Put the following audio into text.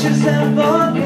precious and fun.